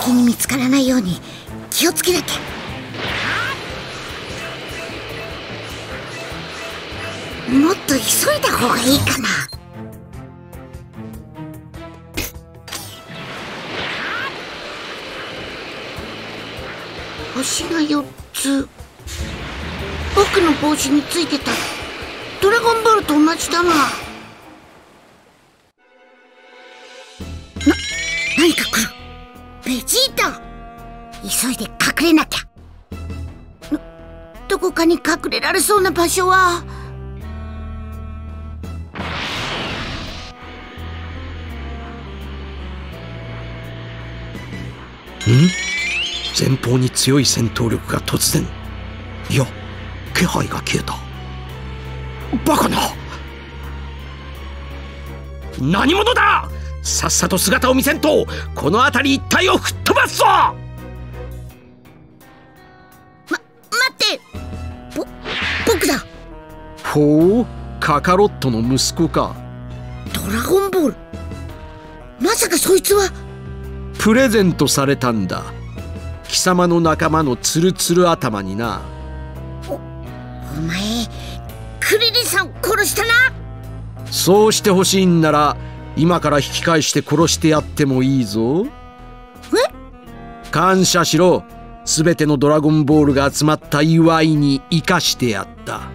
敵に見つからないように気をつけなきゃ。もっと急いだ方がいいかな。星が4つ。僕の帽子についてたドラゴンボールと同じだな。急いで隠れなきゃ。どどこかに隠れられそうな場所は？ん前方に強い戦闘力が突然。いや気配が消えた。バカな！何者だ！さっさと姿を見せんとこの辺り一帯を吹っ飛ばすぞ！ほうカカロットの息子か。ドラゴンボール。まさかそいつは。プレゼントされたんだ。貴様の仲間のツルツル頭にな。おお前クリリンさん殺したな。そうしてほしいんなら今から引き返して殺してやってもいいぞ。え？感謝しろ。全てのドラゴンボールが集まった祝いに生かしてやった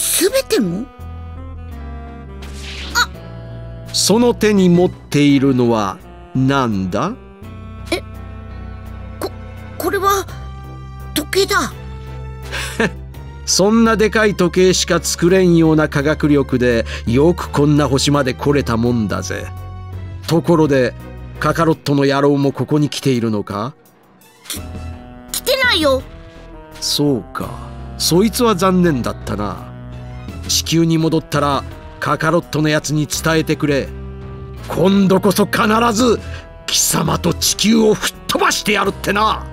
全ても？その手に持っているのは何だ？え。ここれは時計だ。そんなでかい時計しか作れんような科学力でよくこんな星まで来れたもんだぜ。ところでカカロットの野郎もここに来ているのか？来てないよ。そうか。そいつは残念だったな地球に戻ったらカカロットのやつに伝えてくれ。今度こそ必ず貴様と地球を吹っ飛ばしてやるってな。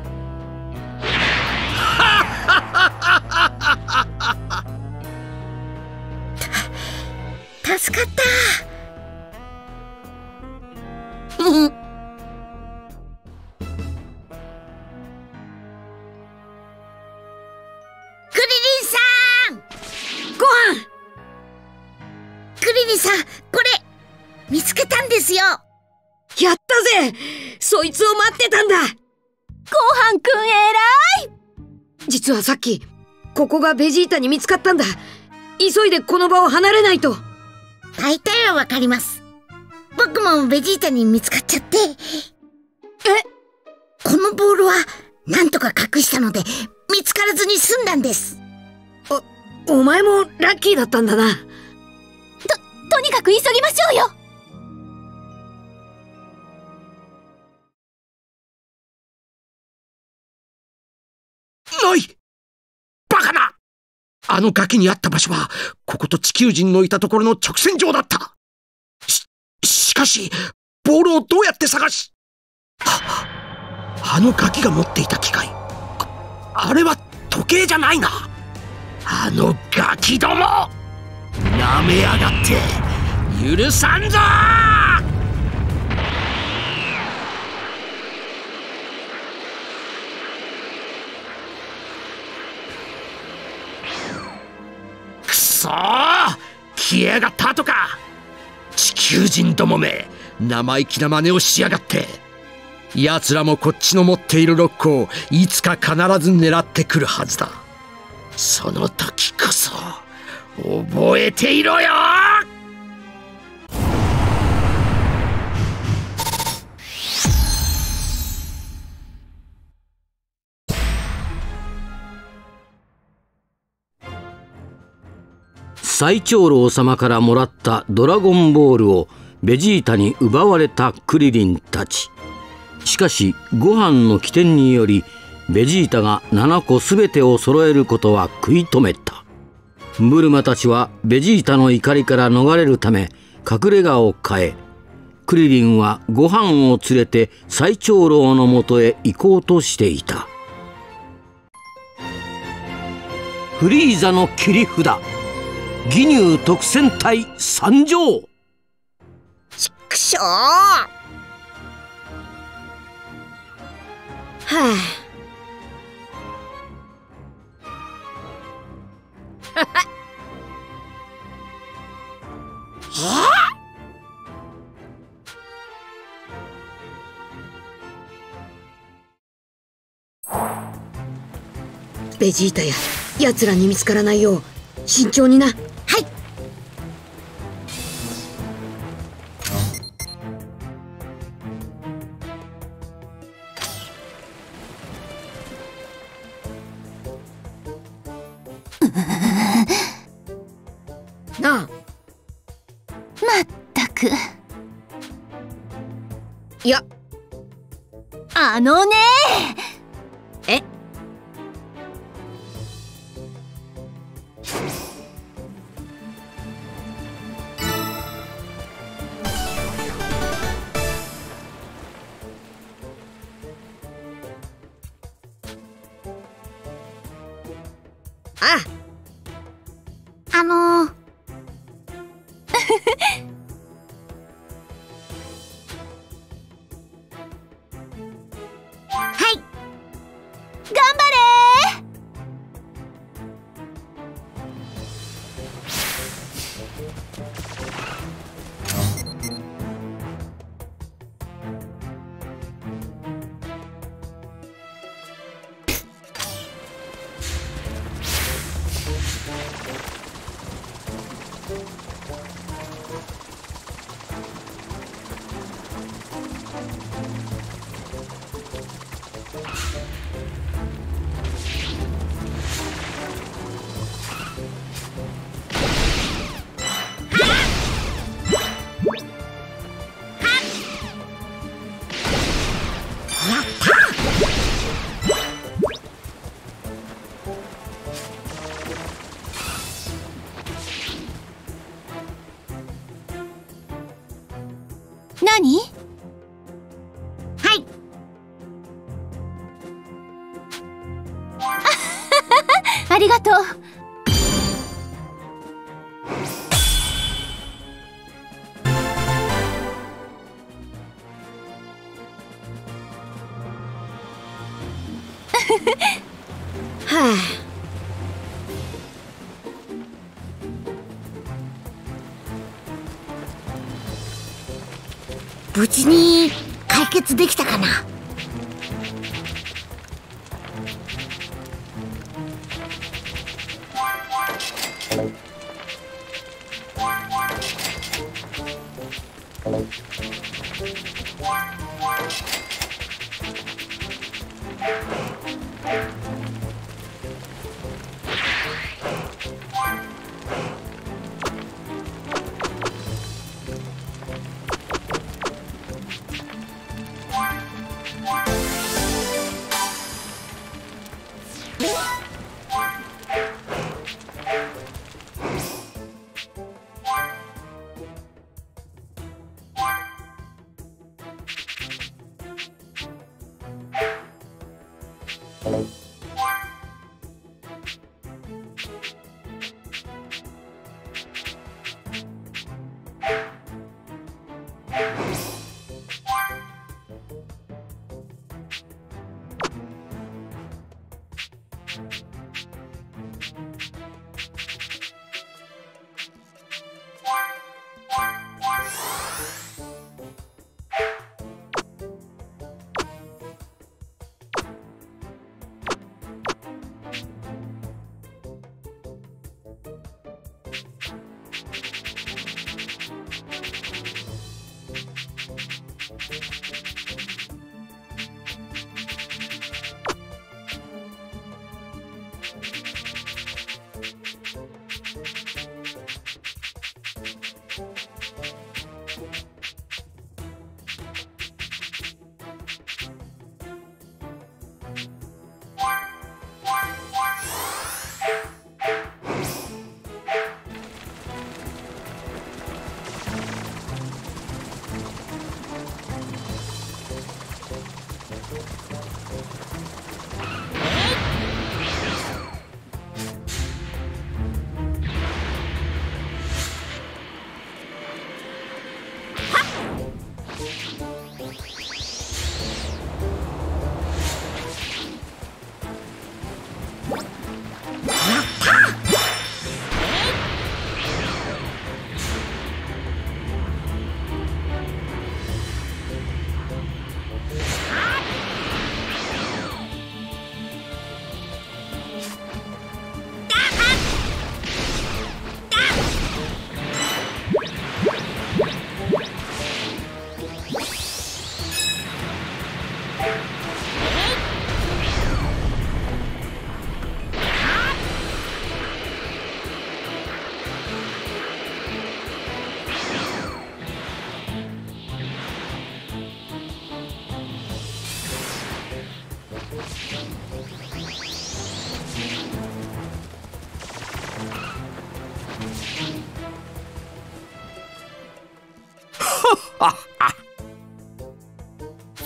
助かった。そいつを待ってたんだ。ごはんくん偉い。実はさっきここがベジータに見つかったんだ。急いでこの場を離れないと。大体はわかります。僕もベジータに見つかっちゃって。え？このボールはなんとか隠したので見つからずに済んだんです。お前もラッキーだったんだな。ととにかく急ぎましょうよあの崖にあった場所はここと地球人のいたところの直線上だった。ししかしボールをどうやって探しあのガキが持っていた機械ああれは時計じゃないな。あのガキどもなめやがって許さんぞくそう消えやがったとか。地球人どもめ生意気な真似をしやがって。奴らもこっちの持っているロックをいつか必ず狙ってくるはずだ。その時こそ覚えていろよ。最長老様からもらったドラゴンボールをベジータに奪われたクリリンたち。しかしご飯の起点によりベジータが7個全てを揃えることは食い止めた。ブルマたちはベジータの怒りから逃れるため隠れ家を変えクリリンはご飯を連れて最長老のもとへ行こうとしていた。フリーザの切り札。義乳特戦隊参上。ちくしょはあベジータや奴らに見つからないよう慎重にななあ。まったく。いや。あのね無事に解決できたかな？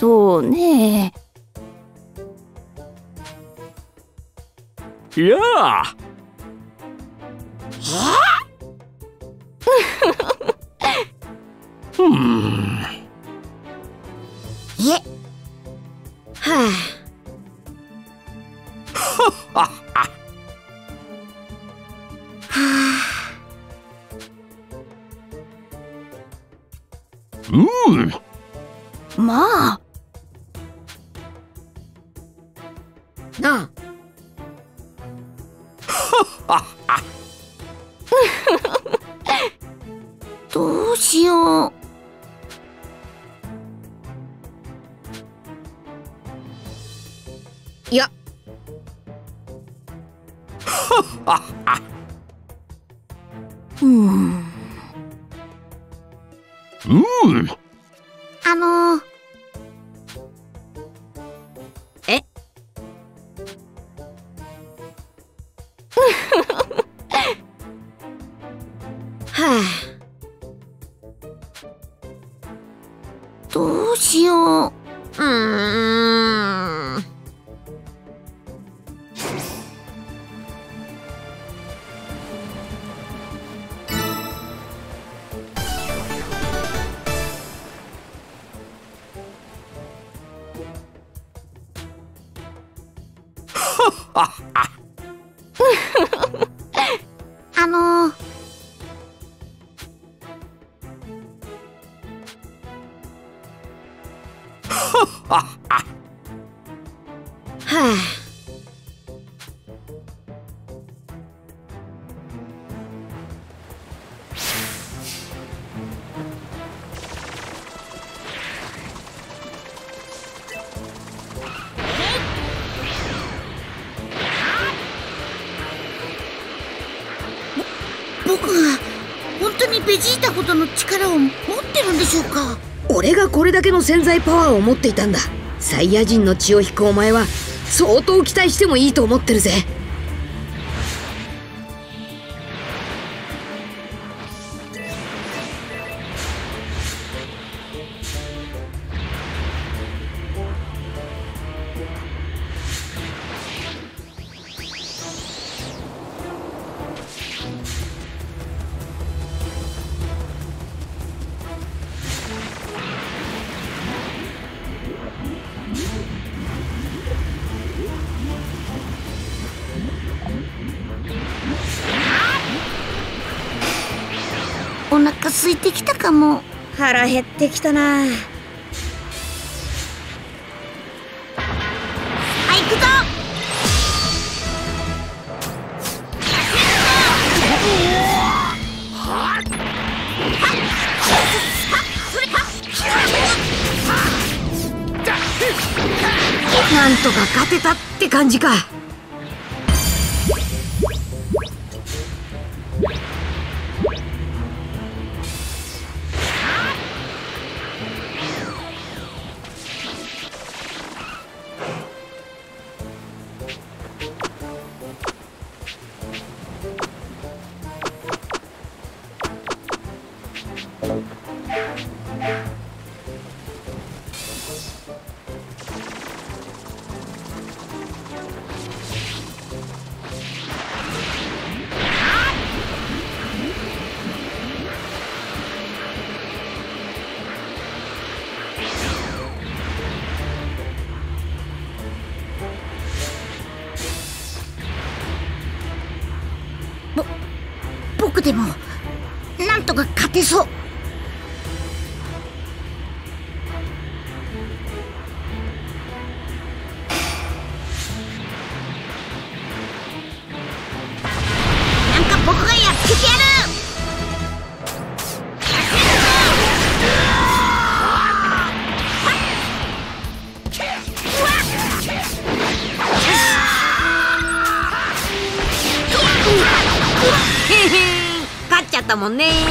そうね。いやあなあ。どうしよう。いや。う んことの力を持ってるんでしょうか？俺がこれだけの潜在パワーを持っていたんだ。サイヤ人の血を引くお前は相当期待してもいいと思ってるぜ。きたな。行くぞ。なんとか勝てたって感じか。勝てそう。なん 勝っちゃったもんね。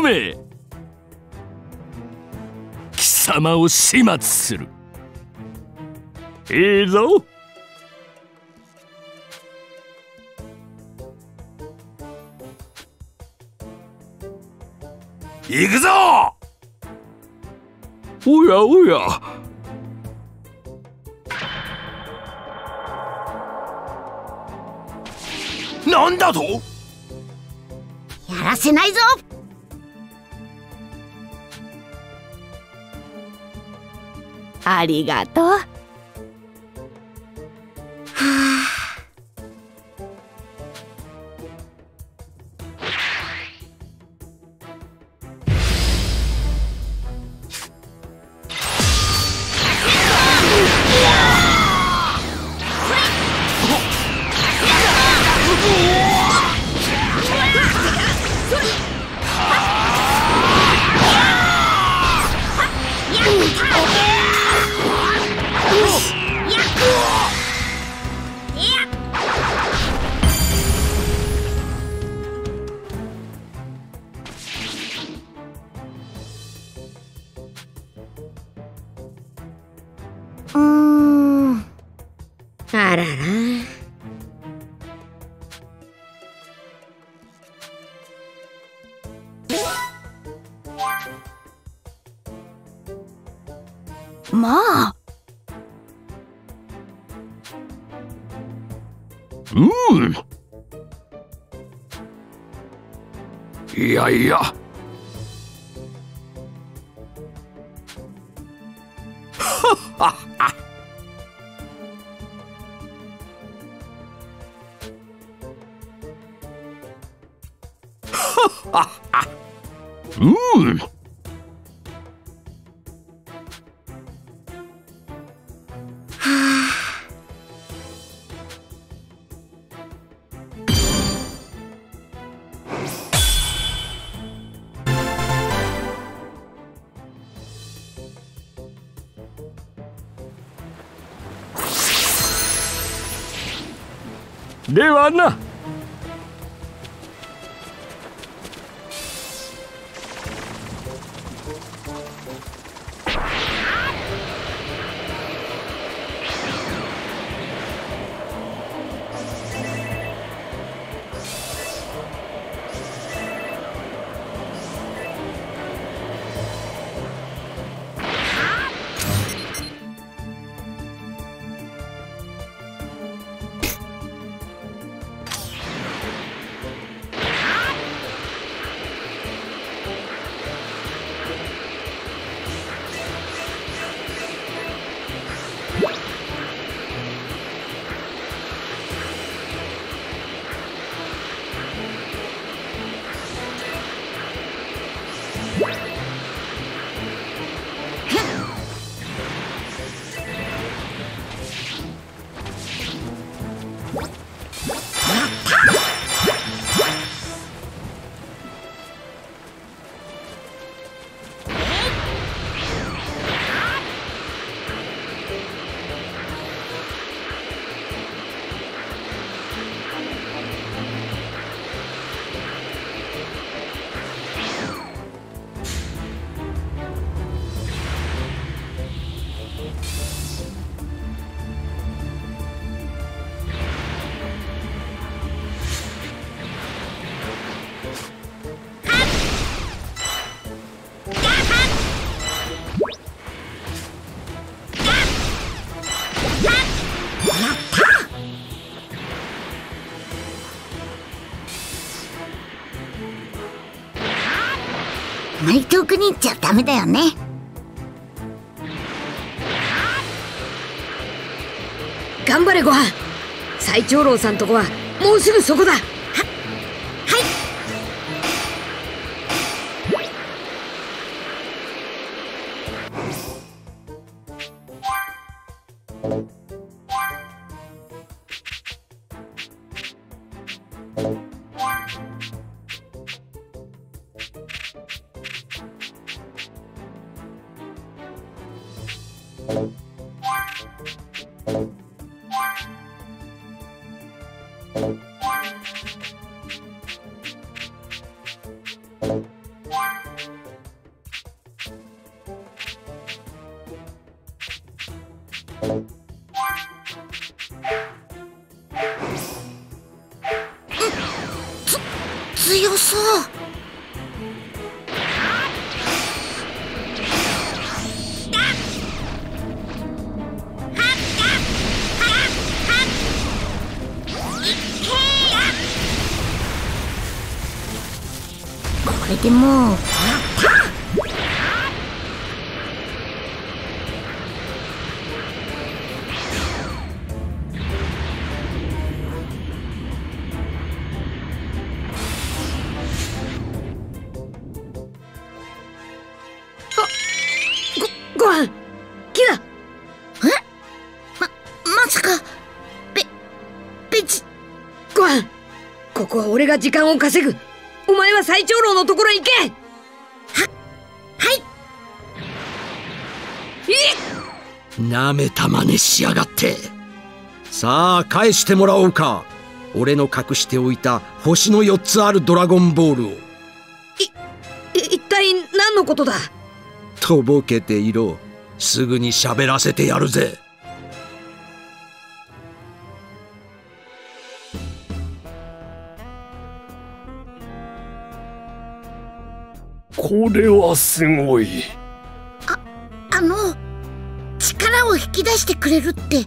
の雑魚め。貴様を始末する。いいぞ。行くぞ。おやおや。なんだと？やらせないぞ。ありがとう。いやいや。ではなあまり遠くに行っちゃダメだよね。頑張れご飯。最長老さんとこはもうすぐそこだ。が時間を稼ぐ。お前は最長老のところへ行け。はい。なめた真似しやがって。さあ返してもらおうか。俺の隠しておいた星の4つあるドラゴンボールを。い一体何のことだ？とぼけていろ。すぐに喋らせてやるぜこれはすごい。あの力を引き出してくれるって。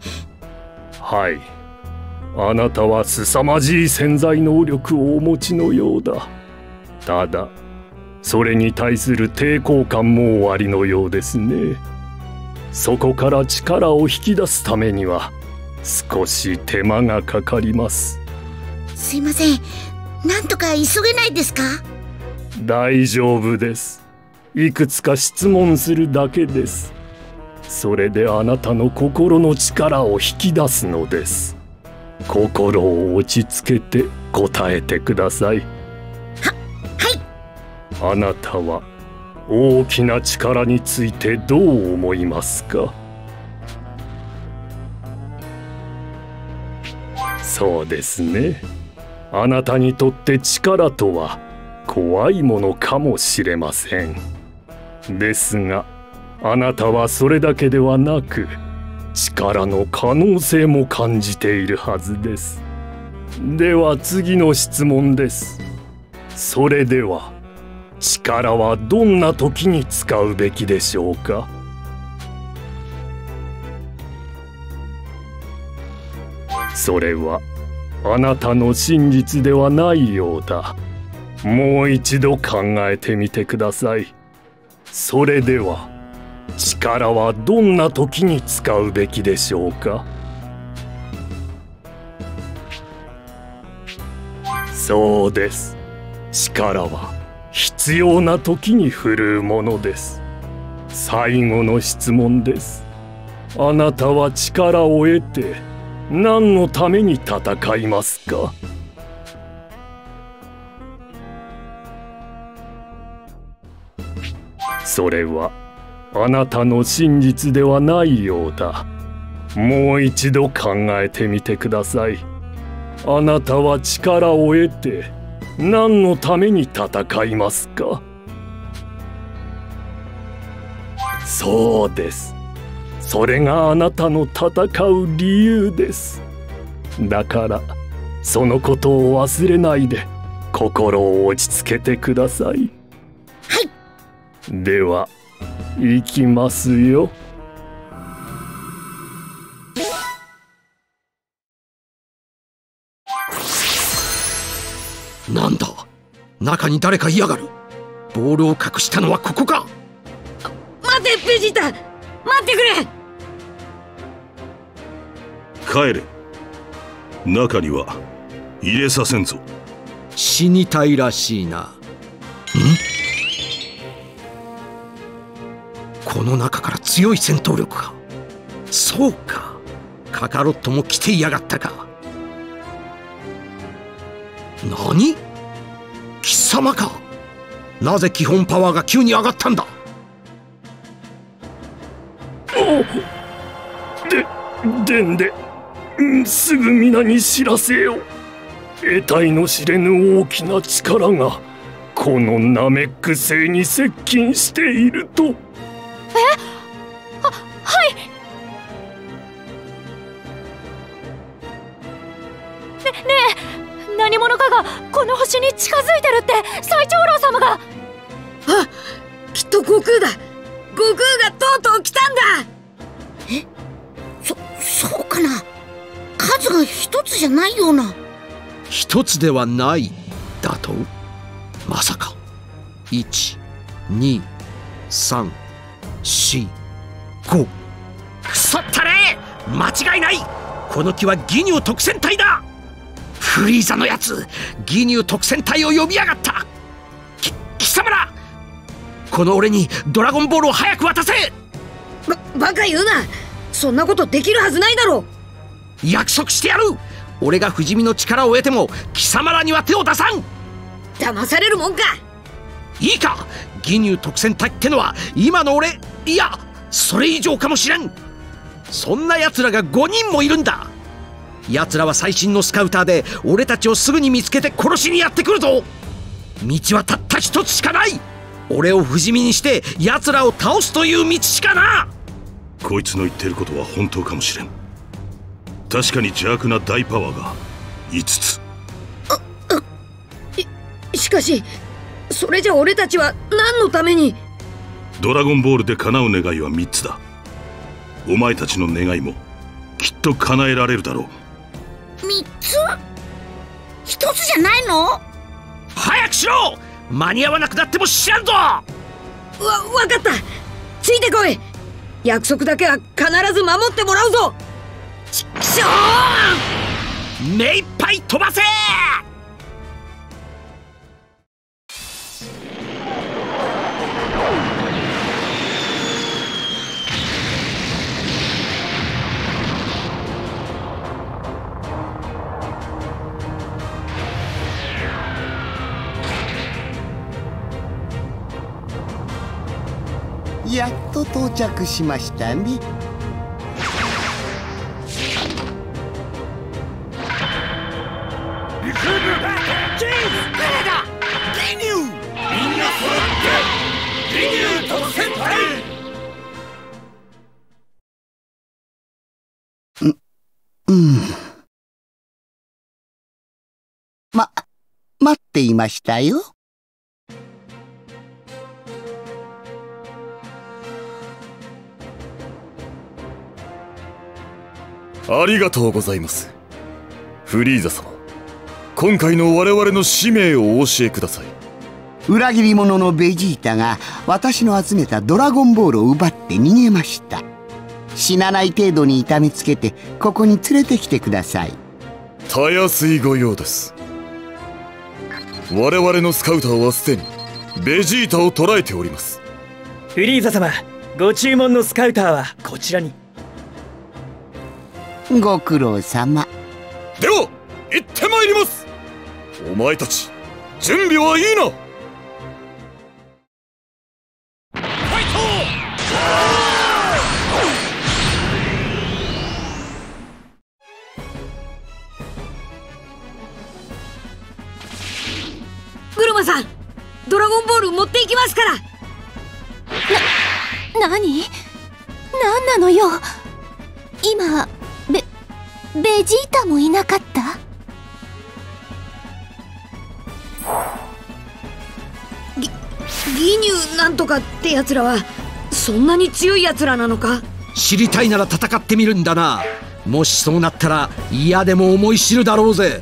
はい。あなたは凄まじい潜在能力をお持ちのようだ。ただそれに対する抵抗感もおありのようですね。そこから力を引き出すためには少し手間がかかります。すいません。なんとか急げないですか？大丈夫です。いくつか質問するだけです。それであなたの心の力を引き出すのです。心を落ち着けて答えてください。はい。あなたは大きな力についてどう思いますか？そうですね。あなたにとって力とは怖いものかもしれません。ですがあなたはそれだけではなく力の可能性も感じているはずです。では次の質問です。それでは力はどんな時に使うべきでしょうか？それはあなたの真実ではないようだ。もう一度考えてみてください。それでは力はどんな時に使うべきでしょうか？そうです。力は必要な時に振るうものです。最後の質問です。あなたは力を得て何のために戦いますか？それはあなたの真実ではないようだ。もう一度考えてみてください。あなたは力を得て何のために戦いますか？そうです。それがあなたの戦う理由です。だからそのことを忘れないで心を落ち着けてください。では行きますよ。なんだ？中に誰かいやがる？ボールを隠したのはここか？待てベジータ！待ってくれ！帰れ。中には入れさせんぞ。死にたいらしいな。ん？この中から強い戦闘力が。そうか。カカロットも来ていやがったか。何？貴様か。なぜ基本パワーが急に上がったんだ？おででんで、すぐ皆に知らせよ得体の知れぬ大きな力がこのナメック星に接近しているとえ？ははい。ねねえ何者かがこの星に近づいてるって最長老様が。あきっと悟空だ。悟空がとうとう来たんだ。え？そそうかな。数が一つじゃないような。一つではない。だと？まさか12345くそったれ間違いない。この木はギニュー特戦隊だ。フリーザのやつ。ギニュー特戦隊を呼びやがった。き貴様ら。この俺にドラゴンボールを早く渡せ。ばバカ言うな。そんなことできるはずないだろ。約束してやる。俺が不死身の力を得ても貴様らには手を出さん。騙されるもんか。いいか義乳特選隊ってのは今の俺いやそれ以上かもしれん。そんな奴らが5人もいるんだ。奴らは最新のスカウターで俺たちをすぐに見つけて殺しにやってくるぞ。道はたった一つしかない。俺を不死身にして奴らを倒すという道しかな。こいつの言ってることは本当かもしれん。確かに邪悪な大パワーが5つ。しかしそれじゃ俺たちは何のために？ドラゴンボールで叶う願いは3つだ。お前たちの願いもきっと叶えられるだろう。3つ？1つじゃないの？早くしろ！間に合わなくなっても知らんぞ！わ分かった。ついてこい。約束だけは必ず守ってもらうぞ。ちくしょう目いっぱい飛ばせやっと到着しましたねうんま待っていましたよありがとうございます。フリーザ様今回の我々の使命をお教えください。裏切り者のベジータが私の集めたドラゴンボールを奪って逃げました。死なない程度に痛めつけてここに連れてきてください。たやすいご用です。我々のスカウターはすでにベジータを捕らえております。フリーザ様ご注文のスカウターはこちらにご苦労様。では行ってまいります。お前たち準備はいいな。ファイト！グルマさんドラゴンボール持っていきますから。な、何？何なのよ？今ベジータもいなかった？ギギニューなんとかってやつらはそんなに強いやつらなのか？知りたいなら戦ってみるんだな。もしそうなったら嫌でも思い知るだろうぜ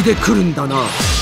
気で来るんだな。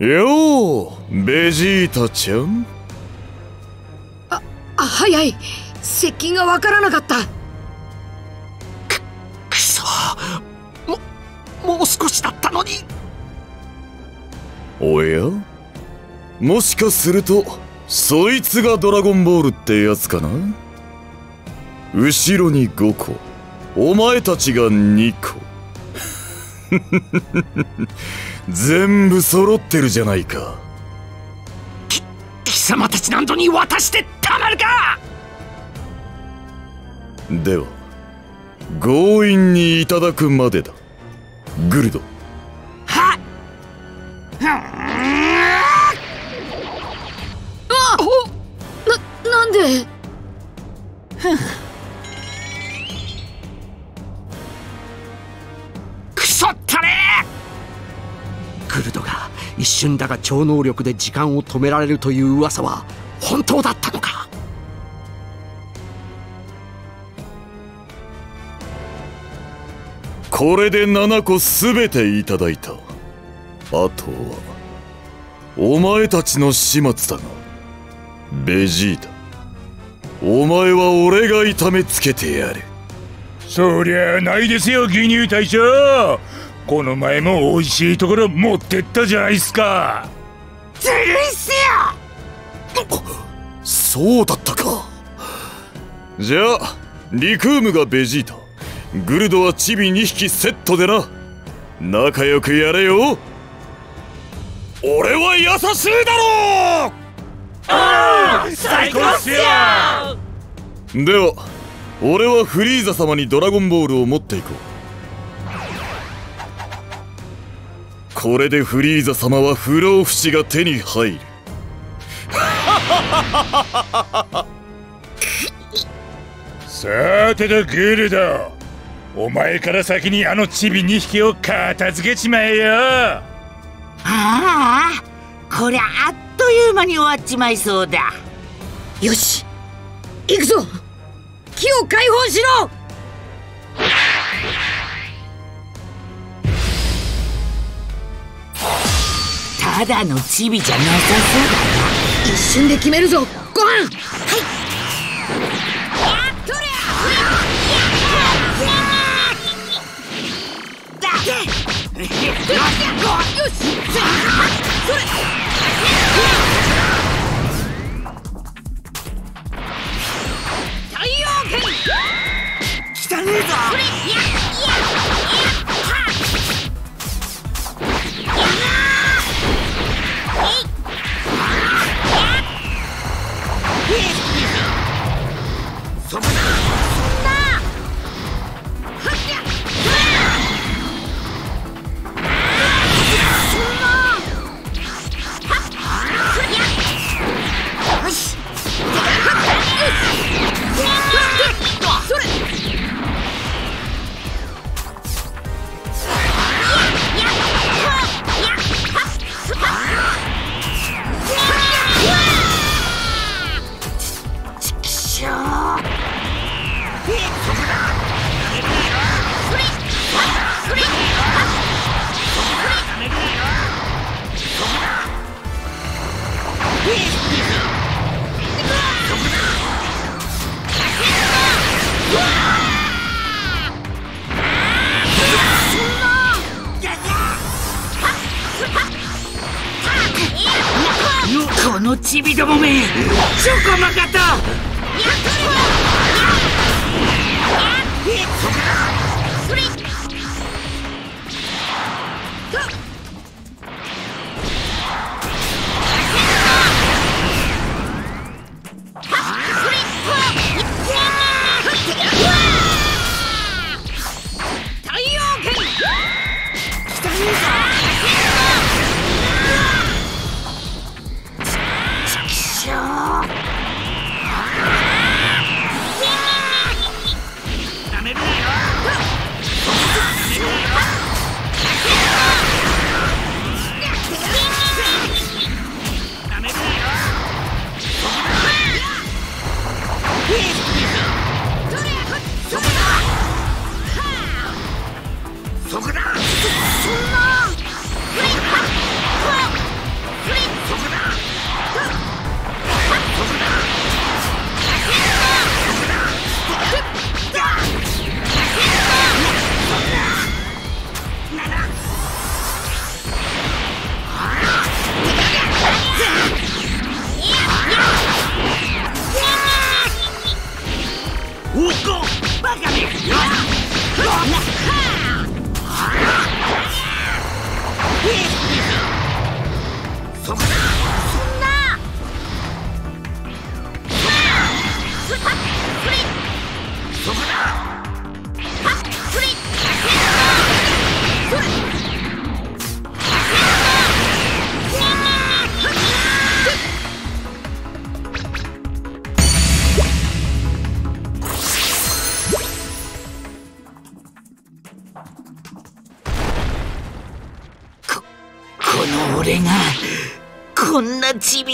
ようベジータちゃん。あ早い。接近がわからなかった。くそ。ももう少しだったのに。おや？もしかするとそいつがドラゴンボールってやつかな？後ろに5個。お前たちが2個全部揃ってるじゃないか。貴様たち何度に渡してたまるか！では強引にいただくまでだ。グルド。はっ。な瞬だが超能力で時間を止められるという噂は本当だったのか？これで7個すべていただいた。あとはお前たちの始末だな。ベジータ。お前は俺が痛めつけてやる。そりゃないですよ義乳隊長この前も美味しいところ持ってったじゃないっすか。ずるいっすよ！そうだったか。じゃあリクームがベジータ。グルドはチビ2匹セットでな。仲良くやれよ。俺は優しいだろう！ああ最高っすよ！では俺はフリーザ様にドラゴンボールを持っていこうこれでフリーザ様は不老不死が手に入る。さてとグルド。お前から先にあのチビ2匹を片付けちまえよ。ああこりゃあっという間に終わっちまいそうだ。よし行くぞ。木を解放しろただのチビじゃなさそうだな一瞬で決めるぞご飯はい。よしそれ太陽剣汚ねえぞそのチビどもめチョコマカトそこ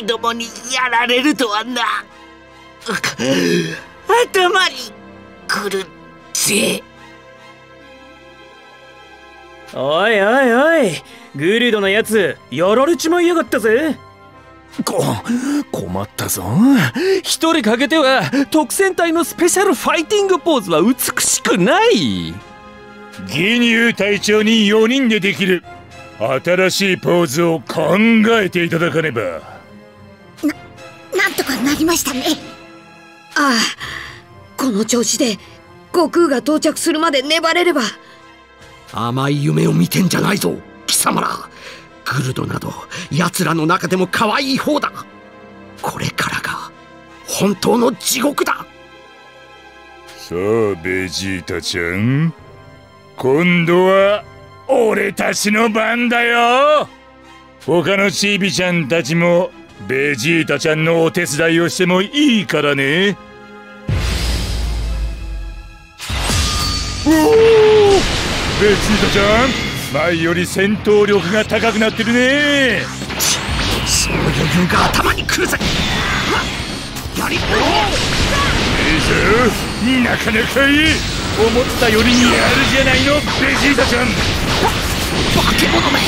んなチビどもにやられるとはな。頭にくるぜ。おいおいおいグルドのやつやられちまいやがったぜ。こ困ったぞ。一人かけては特戦隊のスペシャルファイティングポーズは美しくない。義乳隊長に4人でできる新しいポーズを考えていただかねばなんとかなりましたね。ああこの調子で悟空が到着するまで粘れれば。甘い夢を見てんじゃないぞ貴様ら。グルドなど奴らの中でも可愛い方だ。これからが本当の地獄だ。さあベジータちゃん。今度は俺たちの番だよ。他のチビちゃんたちもベジータちゃんのお手伝いをしてもいいからね。おおベジータちゃん前より戦闘力が高くなってるね。その余裕が頭にくるぜやりっいいぞなかなかいい思ったよりにやるじゃないのベジータちゃん化け物め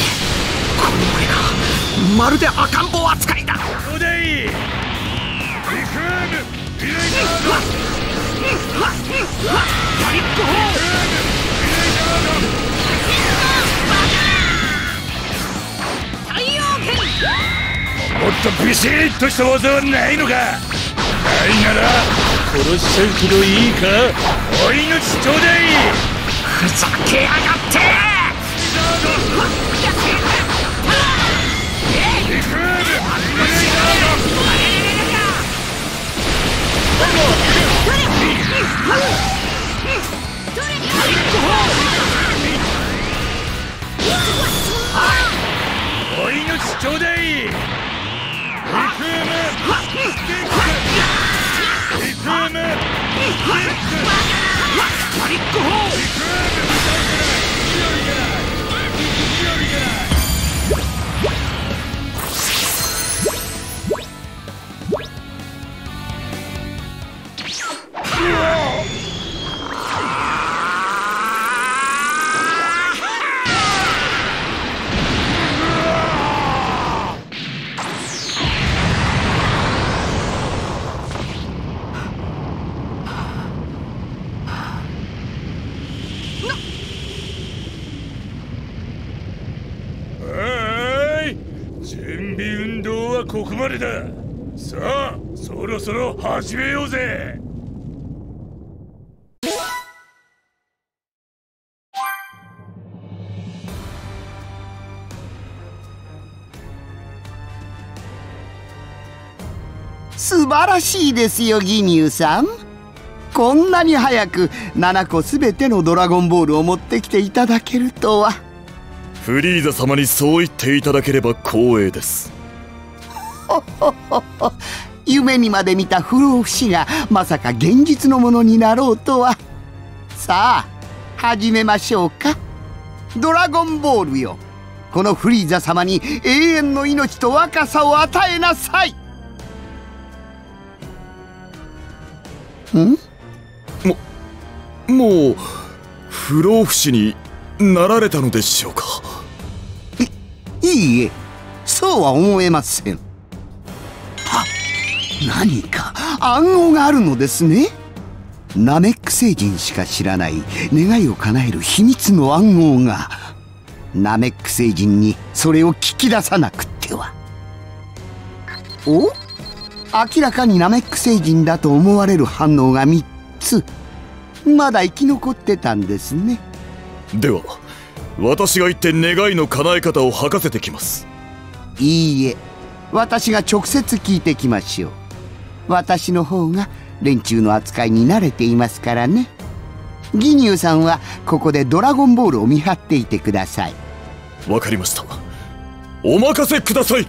この俺がまるで赤ん坊扱いだ。どうだいリクームリレイガードやりっこもっとビシッとした技はないのかないなら殺しちゃうけどいいか？お命ちょうだい。ふざけやがって！お命ちょうだい。リクームリ始めようぜ。素晴らしいですよギニューさん。こんなに早く7個すべてのドラゴンボールを持ってきていただけるとは。フリーザ様にそう言っていただければ光栄です 夢にまで見た不老不死がまさか現実のものになろうとは。さあ始めましょうか。ドラゴンボールよ。このフリーザ様に永遠の命と若さを与えなさい。ん？ももう不老不死になられたのでしょうか？いいえ。そうは思えません。は何か暗号があるのですね。ナメック星人しか知らない願いを叶える秘密の暗号が。ナメック星人にそれを聞き出さなくっては。お？明らかにナメック星人だと思われる反応が3つ。まだ生き残ってたんですね。では私が行って願いの叶え方を吐かせてきます。いいえ私が直接聞いてきましょう私の方が連中の扱いに慣れていますからね。ギニューさんはここでドラゴンボールを見張っていてください。わかりました。お任せください。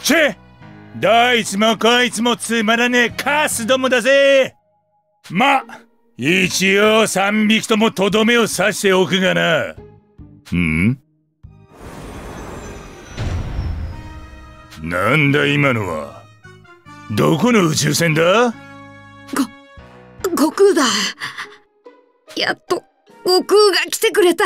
チェどいつもこいつもつまらねえカスどもだぜま、一応3匹ともとどめを刺しておくがな。ん？なんだ今のは？どこの宇宙船だ？ご悟空だ。やっと悟空が来てくれた。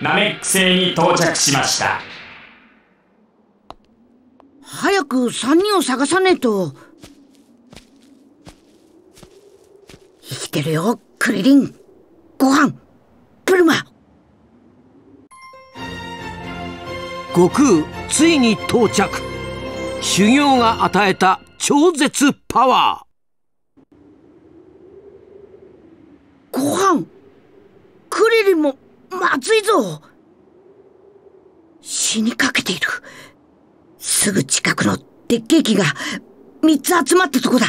ナメック星に到着しました。早く3人を探さねえと。生きてるよクリリン。ご飯。プルマ悟空ついに到着。修行が与えた超絶パワー。ご飯。クリリンもまずいぞ。死にかけている。すぐ近くのでっけえ木が3つ集まったとこだ。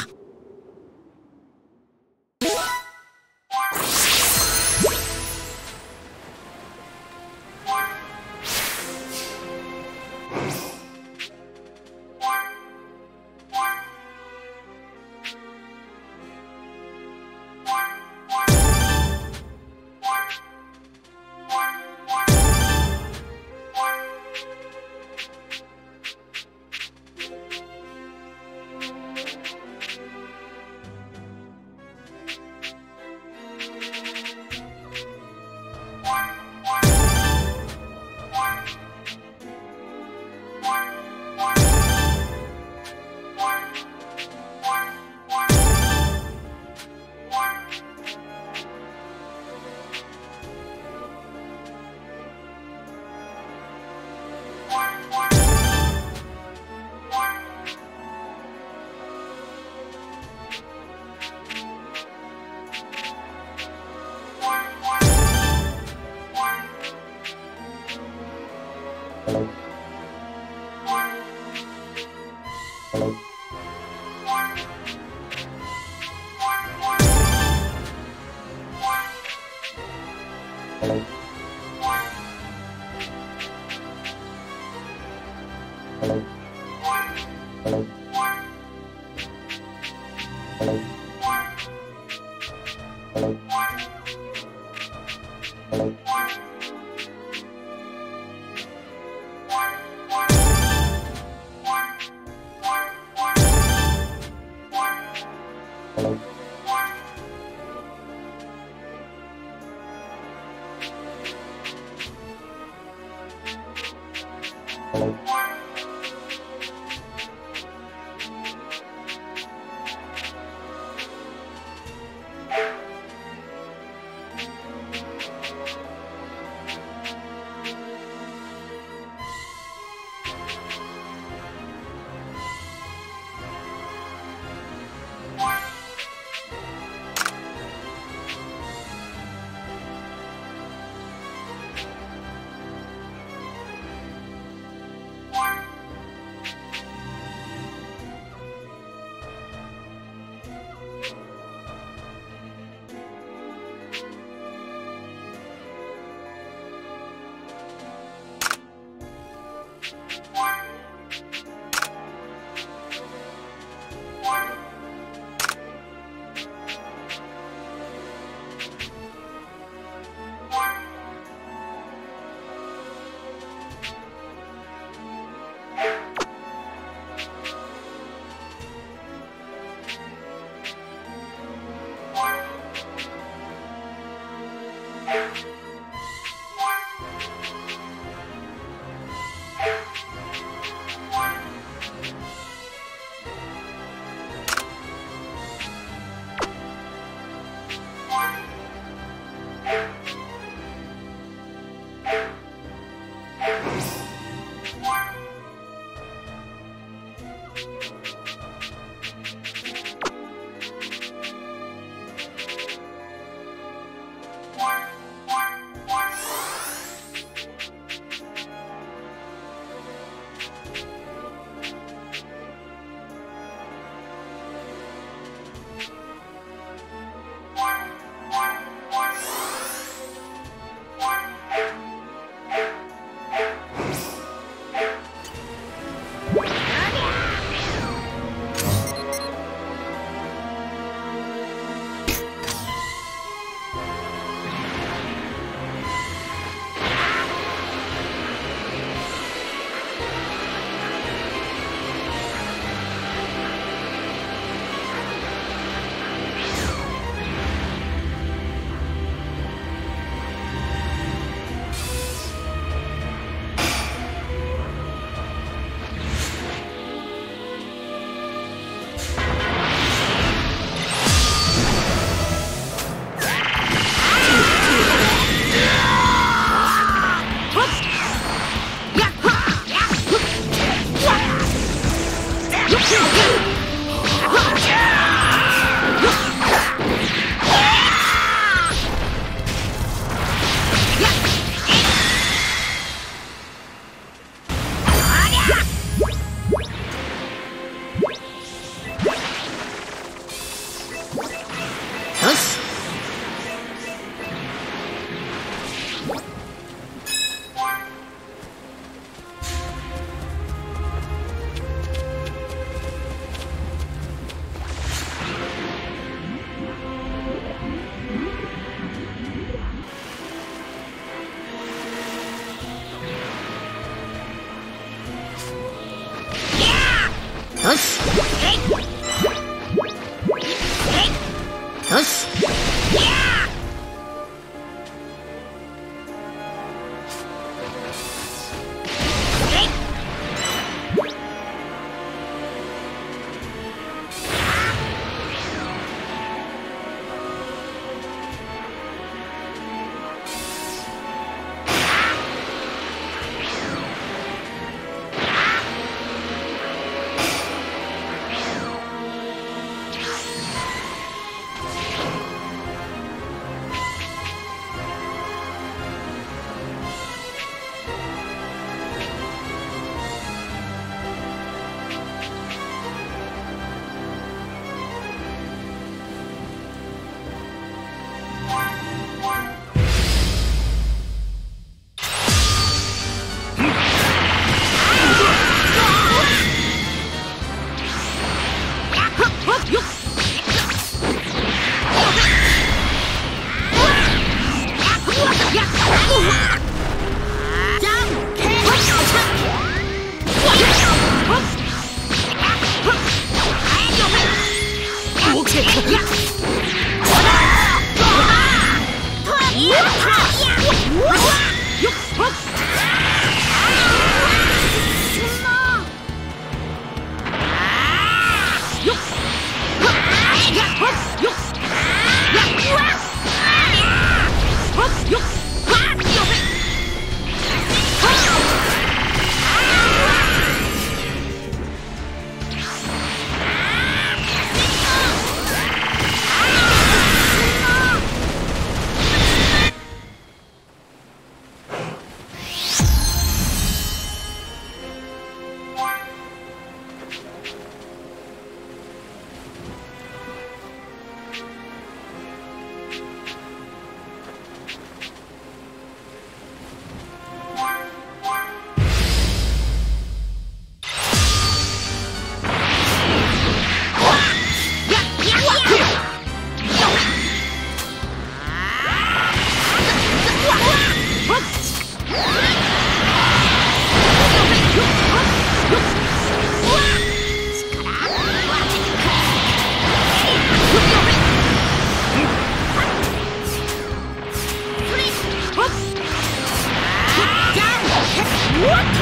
や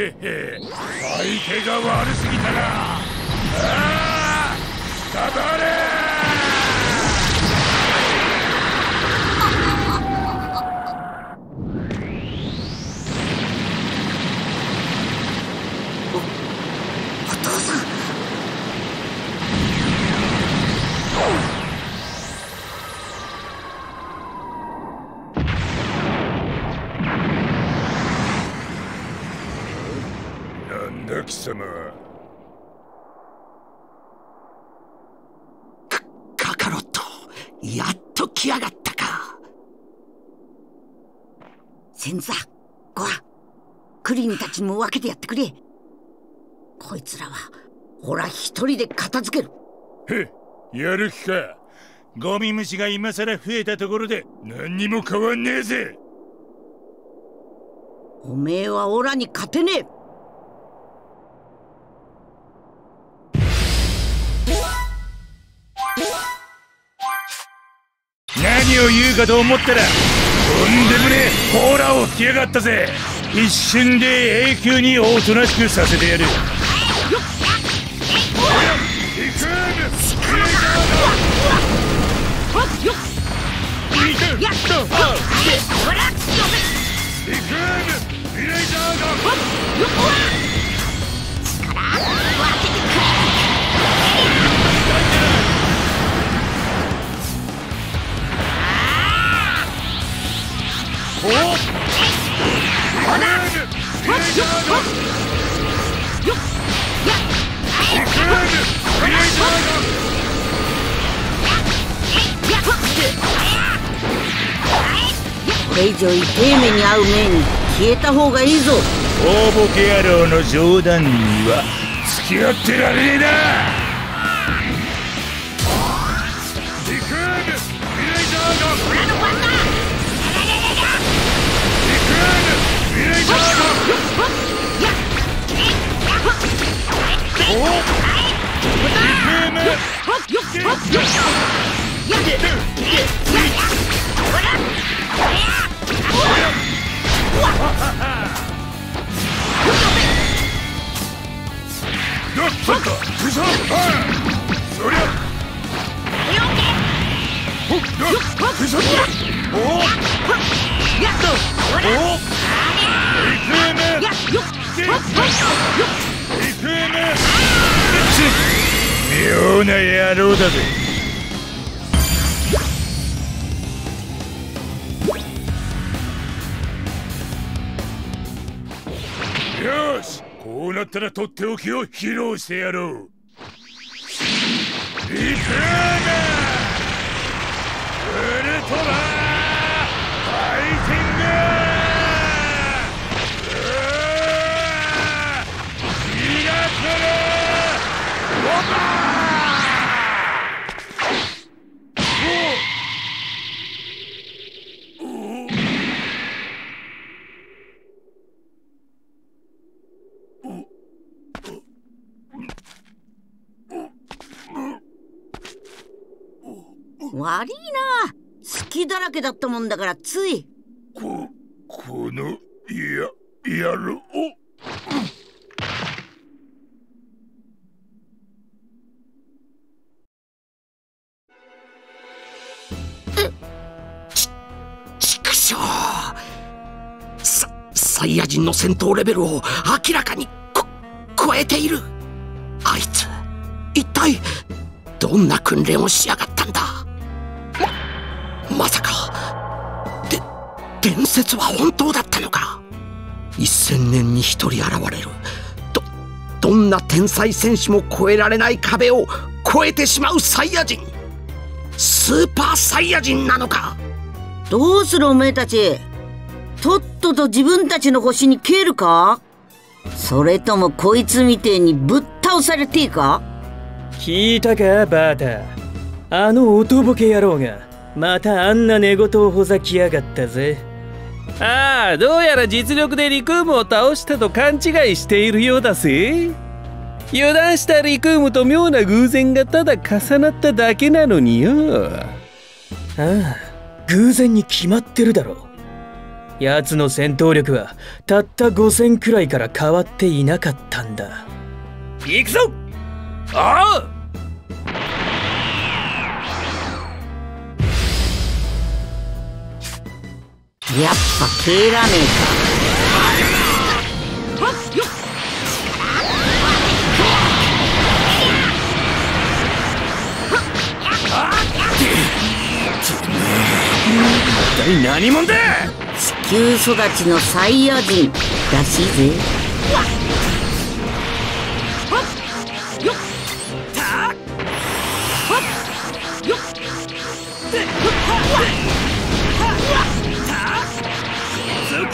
へへ。相手が悪すぎたなああ捕まれお父さんなんだ貴様カカロットやっと来やがったか先座ごはクリンたちにも分けてやってくれこいつらはほら一人で片付ける。へやる気か。ゴミ虫が今さら増えたところで何にも変わんねえぜ。おめえはオラに勝てねえ。何を言うかと思ったらとんでもねえホーラーを吹きやがったぜ。一瞬で永久におとなしくさせてやるやっとほらっいくんビレイジャーガンほっよっわ力分けてくれおっほらほっよっほっよっやっいくんビレイジャーガンやっやっほっこれ以上痛え目に遭う前に消えた方がいいぞ。大ボケ野郎の冗談には付き合ってられねえな。リクームミレイザーガン俺の番だ。リクームミレイザーガンおリクームどっ妙な野郎だぜよしこうなったらとっておきを披露してやろう。リクームウルトラファイティングうーミラクルオーバーおお悪いな。隙だらけだったもんだからつい。ここのや野郎畜生ササイヤ人の戦闘レベルを明らかにこ超えている。あいつ一体どんな訓練をしやがったんだ？伝説は本当だったのか？一千年に一人現れる。どどんな天才戦士も越えられない壁を越えてしまうサイヤ人。スーパーサイヤ人なのか？どうするおめえたち。とっとと自分たちの星に消えるか？それともこいつみてえにぶっ倒されていか？聞いたかバータあの音ボケ野郎がまたあんな寝言をほざきやがったぜああどうやら実力でリクームを倒したと勘違いしているようだぜ。油断したリクームと妙な偶然がただ重なっただけなのによ。ああ偶然に決まってるだろ奴の戦闘力はたった5000くらいから変わっていなかったんだ。行くぞ。ああやっぱ帰らね一体何者だ？えか地球育ちのサイヤ人らしいぜ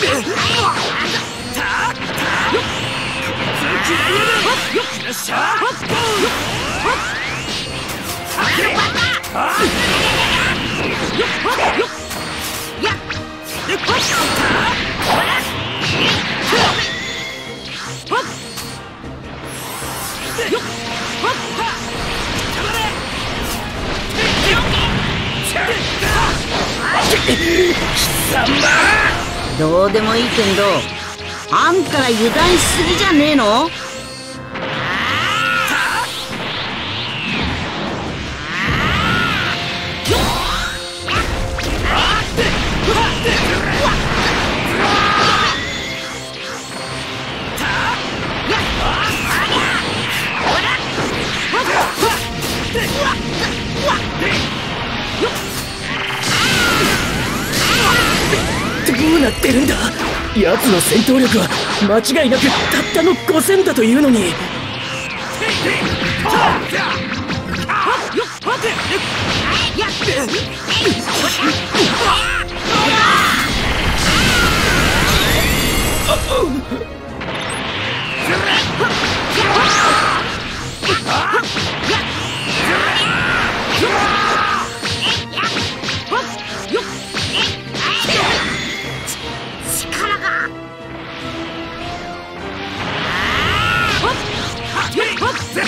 貴様どうでもいいけんどあんたら油断しすぎじゃねえの？奴の戦闘力は間違いなくたったの5000だというのに。カカ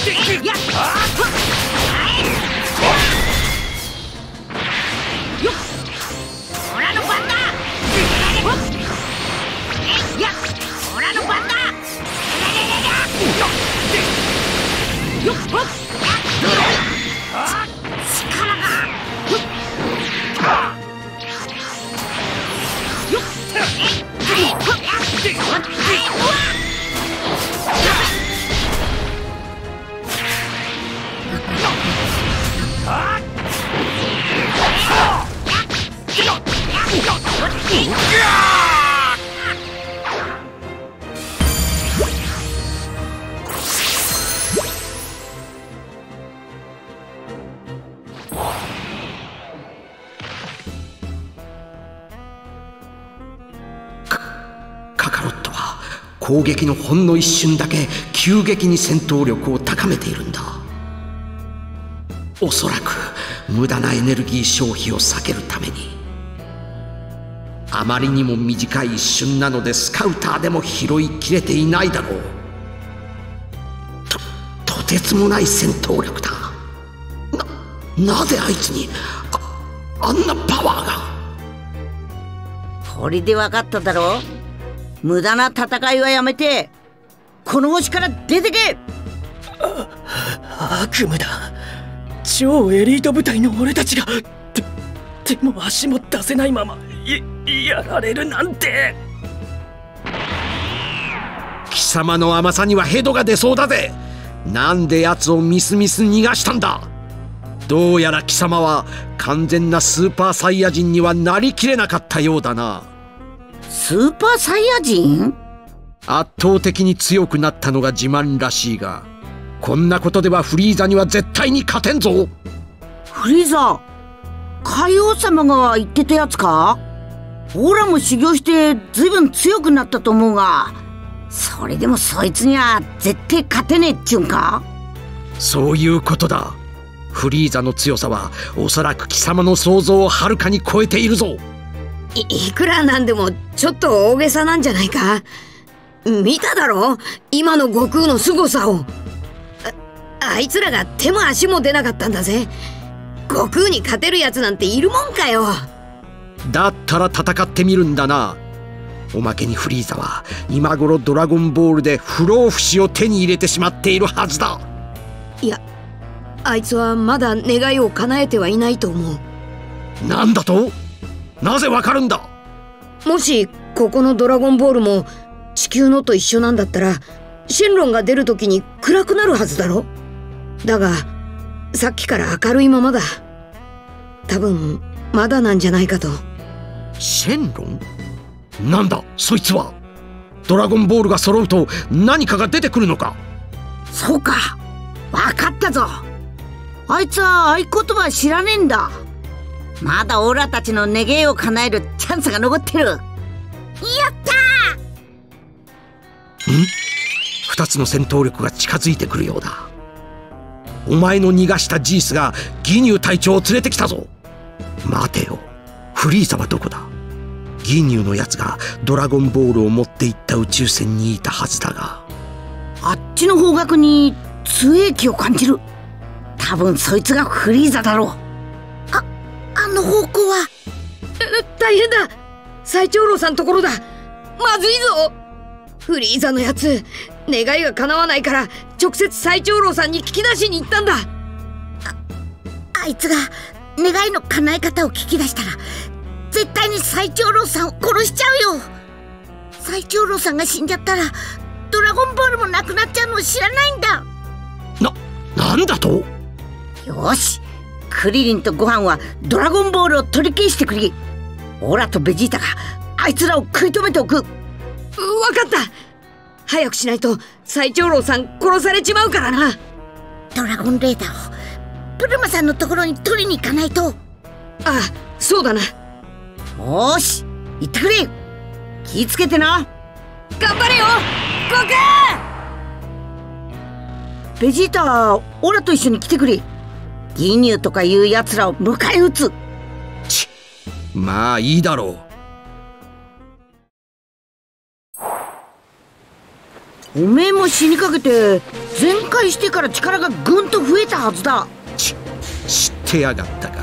攻撃のほんの一瞬だけ急激に戦闘力を高めているんだ。おそらく無駄なエネルギー消費を避けるために。あまりにも短い一瞬なのでスカウターでも拾いきれていないだろう。ととてつもない戦闘力だ。ななぜあいつにああんなパワーが？これで分かっただろ無駄な戦いはやめてこの星から出てけ！悪夢だ。超エリート部隊の俺たちがででも足も出せないままいやられるなんて。貴様の甘さにはヘドが出そうだぜ。なんで奴をミスミス逃がしたんだ。どうやら貴様は完全なスーパーサイヤ人にはなりきれなかったようだな。スーパーサイヤ人？圧倒的に強くなったのが自慢らしいがこんなことではフリーザには絶対に勝てんぞ。フリーザ？海王様が言ってたやつか？オラも修行してずいぶん強くなったと思うがそれでもそいつには絶対勝てねえっちゅうんか？そういうことだ。フリーザの強さはおそらく貴様の想像をはるかに超えているぞ。いいくらなんでもちょっと大げさなんじゃないか？見ただろ？今の悟空の凄さを。ああいつらが手も足も出なかったんだぜ悟空に勝てるやつなんているもんかよ。だったら戦ってみるんだな。おまけにフリーザは今頃ドラゴンボールで不老不死を手に入れてしまっているはずだ。いやあいつはまだ願いを叶えてはいないと思う。なんだと？なぜわかるんだ？もしここのドラゴンボールも地球のと一緒なんだったらシェンロンが出る時に暗くなるはずだろだがさっきから明るいままだ。多分まだなんじゃないかと。シェンロン？なんだそいつは。ドラゴンボールが揃うと何かが出てくるのか。そうか。わかったぞ。あいつは合言葉知らねえんだ。まだオラたちの願いを叶えるチャンスが残ってる。やったん？二つの戦闘力が近づいてくるようだお前の逃がしたジースがギニュー隊長を連れてきたぞ。待てよ。フリーザはどこだ？ギニューのやつがドラゴンボールを持っていった宇宙船にいたはずだが。あっちの方角に強い気を感じる。多分そいつがフリーザだろう。ああの方向は。大変だ。最長老さんところだ。まずいぞ。フリーザのやつ願いが叶わないから直接最長老さんに聞き出しに行ったんだ。ああいつが願いの叶え方を聞き出したら絶対に最長老さんを殺しちゃうよ。最長老さんが死んじゃったらドラゴンボールもなくなっちゃうのを知らないんだ。な、なんだと？よしクリリンとご飯はドラゴンボールを取り消してくれ。オラとベジータがあいつらを食い止めておく。分かった早くしないと最長老さん殺されちまうからな。ドラゴンレーダーをプルマさんのところに取りに行かないと。ああそうだな。よし行ってくれ。気ぃつけてな。頑張れよ。悟空ベジータオラと一緒に来てくれ。ギニューとかいう奴らを迎え撃つ。ちまあいいだろうおめえも死にかけて全開してから力がぐんと増えたはずだ。ち知ってやがったか。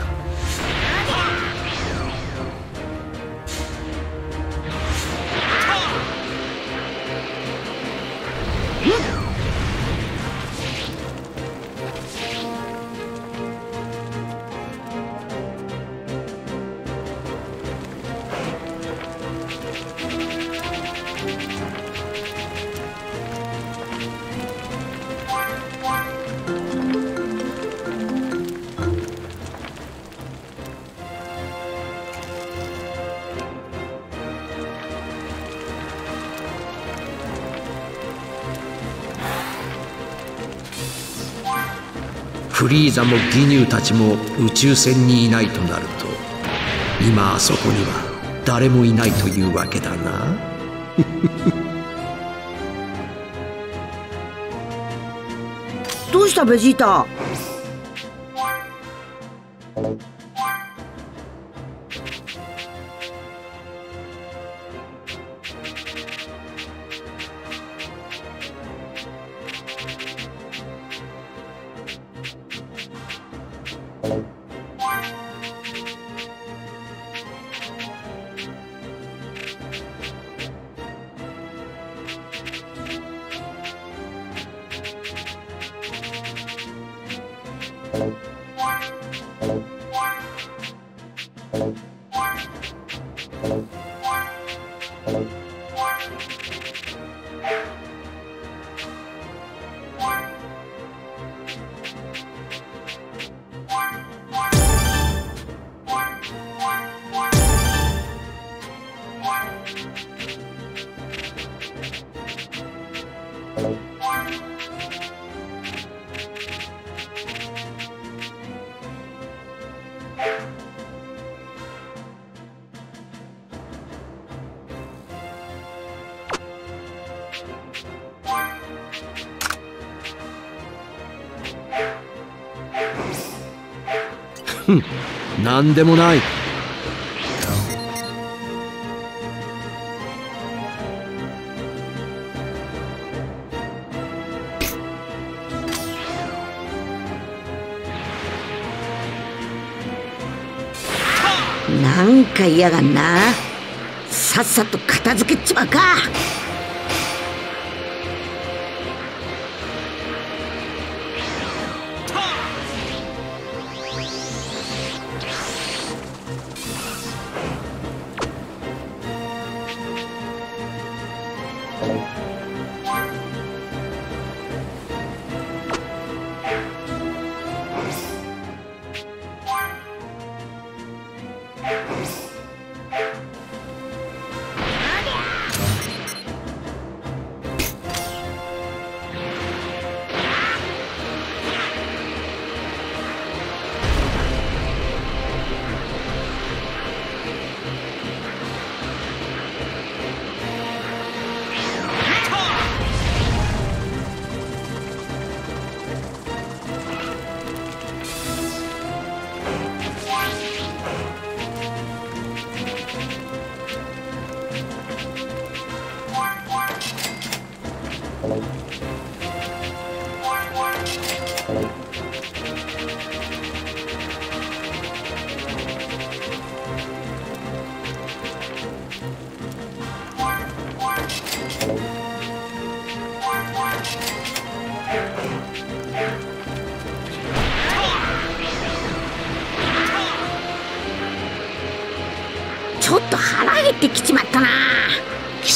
フリーザもギニューたちも宇宙船にいないとなると今あそこには誰もいないというわけだな。どうしたベジータ？何でもない。なんか嫌がんな。さっさと片付けちまうか。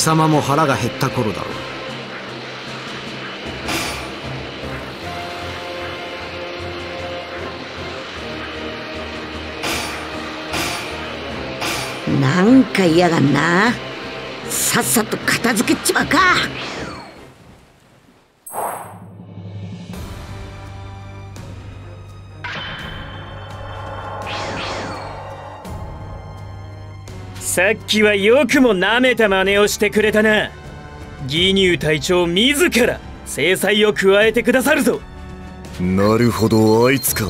様も腹が減った頃だろう。なんか嫌がんな。さっさと片付けちまうか。さっきはよくも舐めた真似をしてくれたな。義乳隊長自ら制裁を加えてくださるぞ。なるほどあいつか。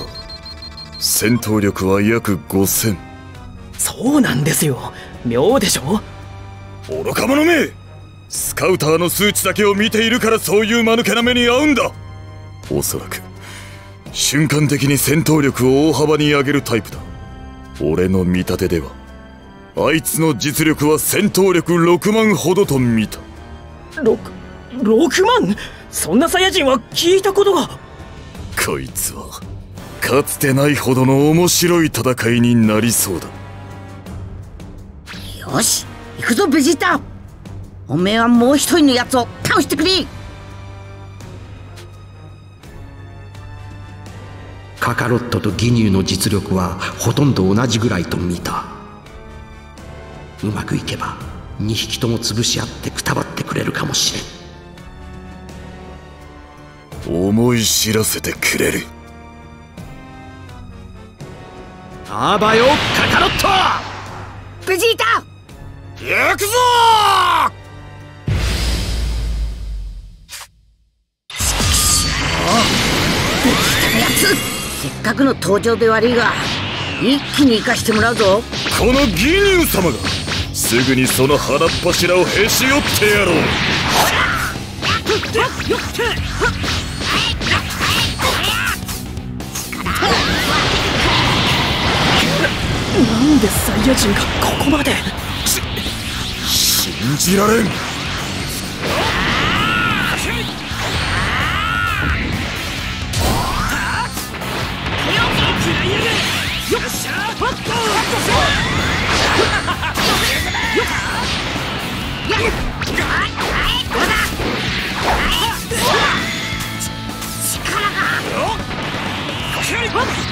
戦闘力は約5000そうなんですよ。妙でしょ？愚か者め！スカウターの数値だけを見ているからそういう間抜けな目に遭うんだ。おそらく瞬間的に戦闘力を大幅に上げるタイプだ。俺の見立てではあいつの実力は戦闘力6万ほどと見た。6, 6万？そんなサイヤ人は聞いたことが。こいつはかつてないほどの面白い戦いになりそうだ。よし行くぞベジータ。おめえはもう一人のやつを倒してくれ。カカロットとギニューの実力はほとんど同じぐらいと見たうまくいけば2匹とも潰し合ってくたばってくれるかもしれん。思い知らせてくれる。あばよカカロットベジータ行くぞ！やつ。せっかくの登場で悪いが一気に生かしてもらうぞ。この義乳様がすぐにその腹っ柱をへし折ってやろう。なんでサイヤ人がここまで？信じられん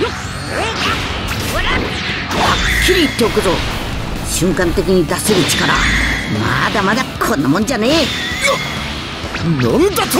っきり言っておくぞ。瞬間的に出せる力。まだまだこんなもんじゃねえ。なんだと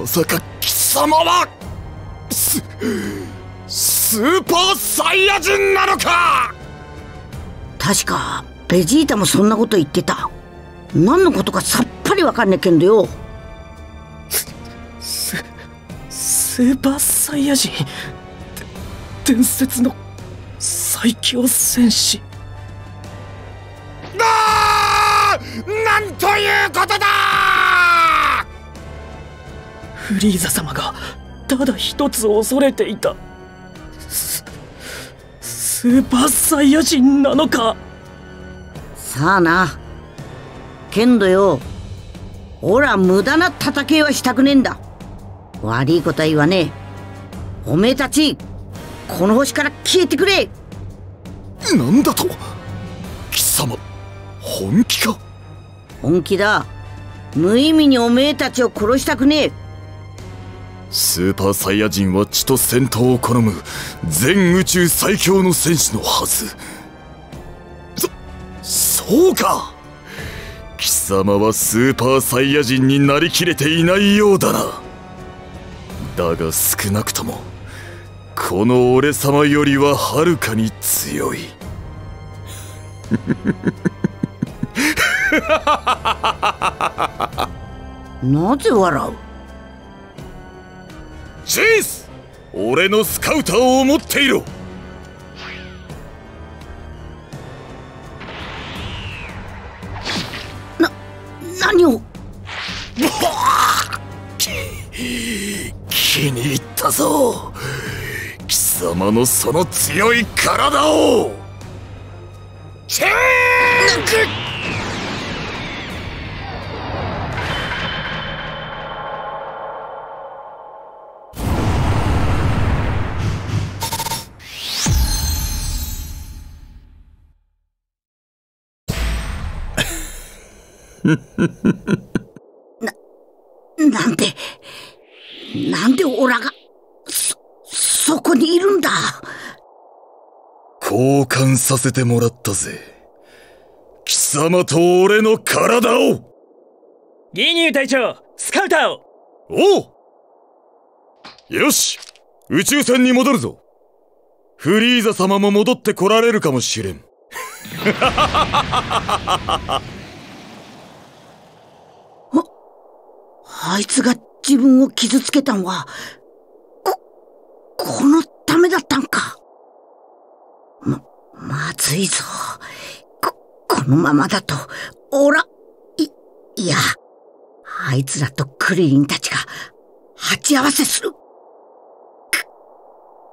まさか貴様はススーパーサイヤ人なのか！確かベジータもそんなこと言ってた。何のことかさっぱりわかんねえけんどよ。ススーパーサイヤ人伝説の最強戦士。あなんということだフリーザ様がただ一つ恐れていた。ススーパーサイヤ人なのか？さあな。けんどよ。おら無駄な戦いはしたくねえんだ。悪いことは言わねえ。おめえたちこの星から消えてくれ。なんだと？貴様本気か？本気だ。無意味におめえたちを殺したくねえスーパーサイヤ人は血と戦闘を好む全宇宙最強の戦士のはず。そそうか。貴様はスーパーサイヤ人になりきれていないようだな。だが少なくともこの俺様よりははるかに強い。なぜ笑う？チース俺のスカウターを持っていろ。な何を？気に入ったぞ。貴様のその強い体を。チェーク な、なんで、なんでオラが、そ、そこにいるんだ？交換させてもらったぜ。貴様と俺の体を！ギニュー隊長、スカウターを！おう！よし宇宙船に戻るぞ。フリーザ様も戻って来られるかもしれん。あいつが自分を傷つけたんは、こ、このためだったんか。ま、まずいぞ。こ、このままだと、おら、い、いや、あいつらとクリリンたちが、鉢合わせする。く、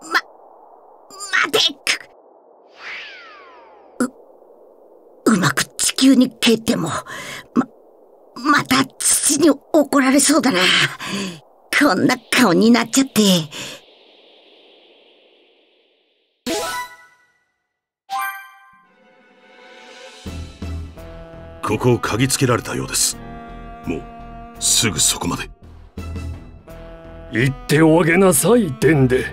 ま、待てく、う、うまく地球に帰っても、ま、また父に怒られそうだな。こんな顔になっちゃって。ここを嗅ぎつけられたようです。もうすぐそこまで。言っておあげなさいデンデ。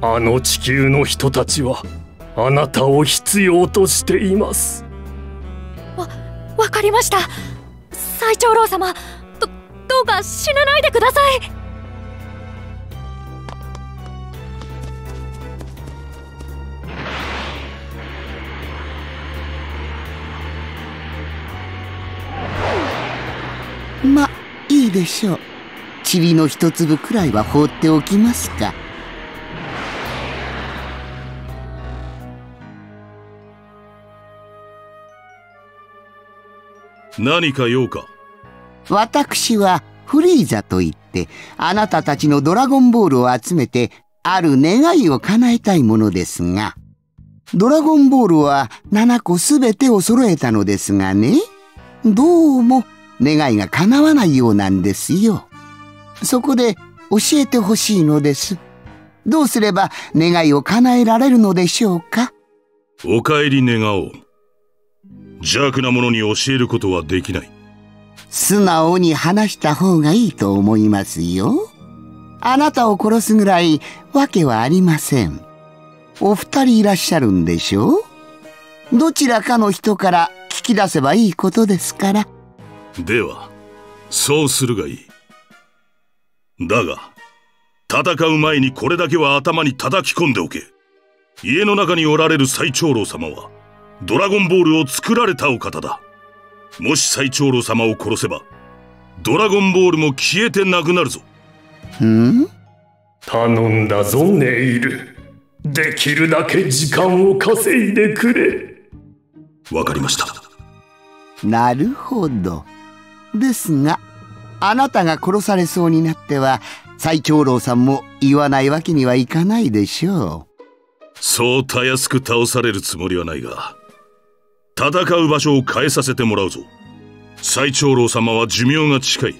あの地球の人たちはあなたを必要としています。わわかりました最長老様どどうか死なないでください。まいいでしょう。塵の一粒くらいは放っておきますか。何か用か？私はフリーザといってあなたたちのドラゴンボールを集めてある願いを叶えたいものですがドラゴンボールは7個すべてを揃えたのですがねどうも願いが叶わないようなんですよ。そこで教えてほしいのです。どうすれば願いを叶えられるのでしょうか？お帰り願おう。邪悪な者に教えることはできない。素直に話した方がいいと思いますよ。あなたを殺すぐらいわけはありません。お二人いらっしゃるんでしょ？うどちらかの人から聞き出せばいいことですから。ではそうするがいい。だが戦う前にこれだけは頭に叩き込んでおけ。家の中におられる最長老様はドラゴンボールを作られたお方だ。もし最長老様を殺せばドラゴンボールも消えてなくなるぞ。ん？頼んだぞネイル。できるだけ時間を稼いでくれ。わかりました。なるほど。ですがあなたが殺されそうになっては最長老さんも言わないわけにはいかないでしょそうたやすく倒されるつもりはないが戦う場所を変えさせてもらうぞ。最長老様は寿命が近い。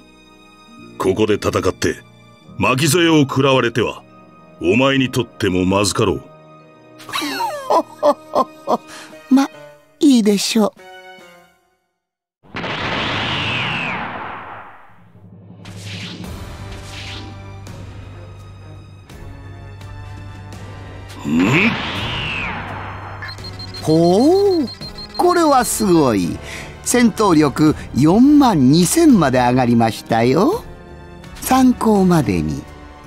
ここで戦って巻き添えを食らわれてはお前にとってもまずかろう。う まいいでしょう。ほうこれはすごい。戦闘力4万2000まで上がりましたよ。参考までに。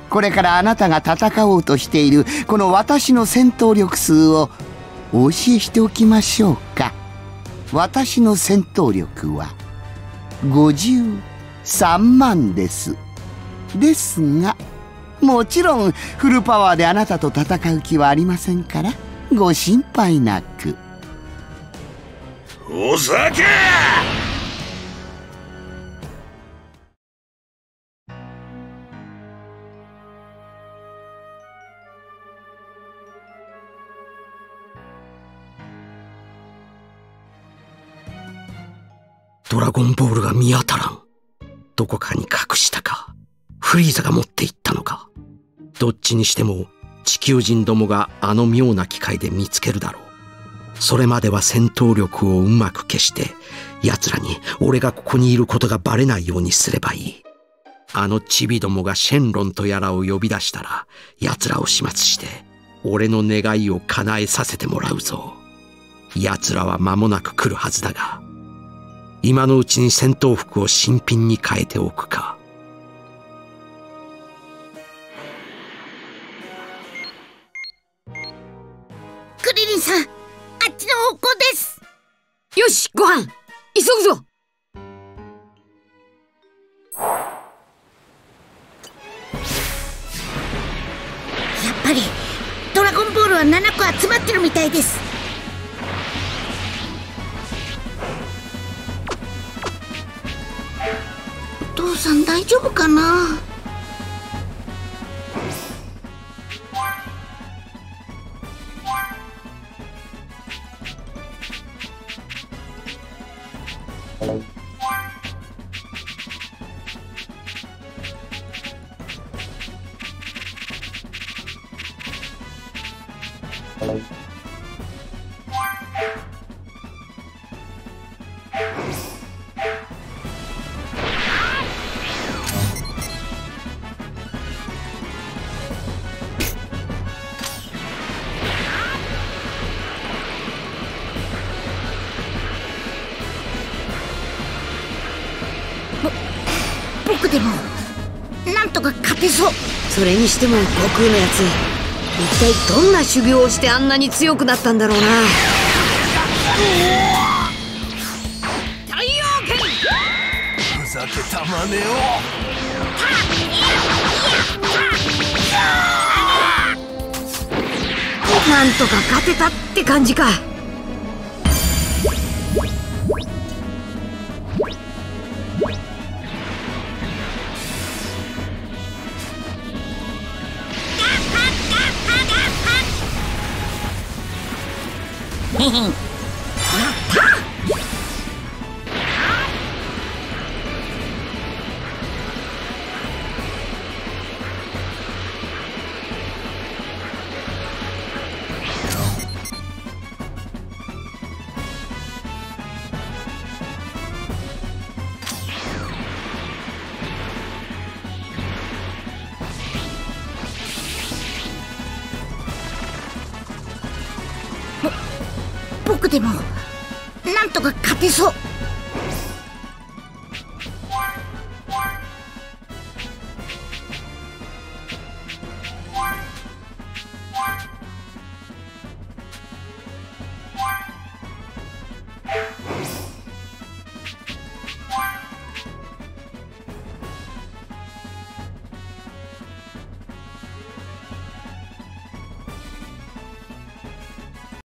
これからあなたが戦おうとしているこの私の戦闘力数をお教えしておきましょうか。私の戦闘力は53万です。ですがもちろんフルパワーであなたと戦う気はありませんからご心配なく。お酒ドラゴンボールが見当たらん。どこかに隠したか。フリーザが持っていったのか。どっちにしても地球人どもがあの妙な機械で見つけるだろう。それまでは戦闘力をうまく消して、奴らに俺がここにいることがバレないようにすればいい。あのチビどもがシェンロンとやらを呼び出したら、奴らを始末して、俺の願いを叶えさせてもらうぞ。奴らは間もなく来るはずだが、今のうちに戦闘服を新品に変えておくか。れにしても悟空のやつ一体どんな修行をしてあんなに強くなったんだろうな。太陽剣ふざけたまねなんとか勝てたって感じか